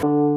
Bye.